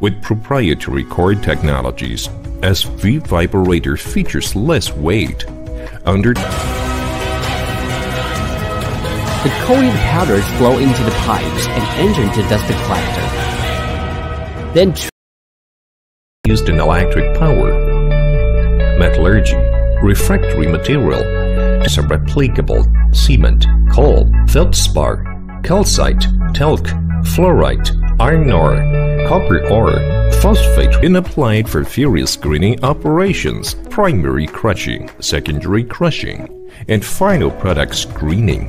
with proprietary core technologies, as V-Vibrator features less weight. Under The coated powders flow into the pipes and enter into dust collector. Then used in electric power, metallurgy, refractory material, as a replicable cement, coal, feldspar, calcite, talc, fluorite, iron ore, copper ore, phosphate and applied for various screening operations, primary crushing, secondary crushing, and final product screening.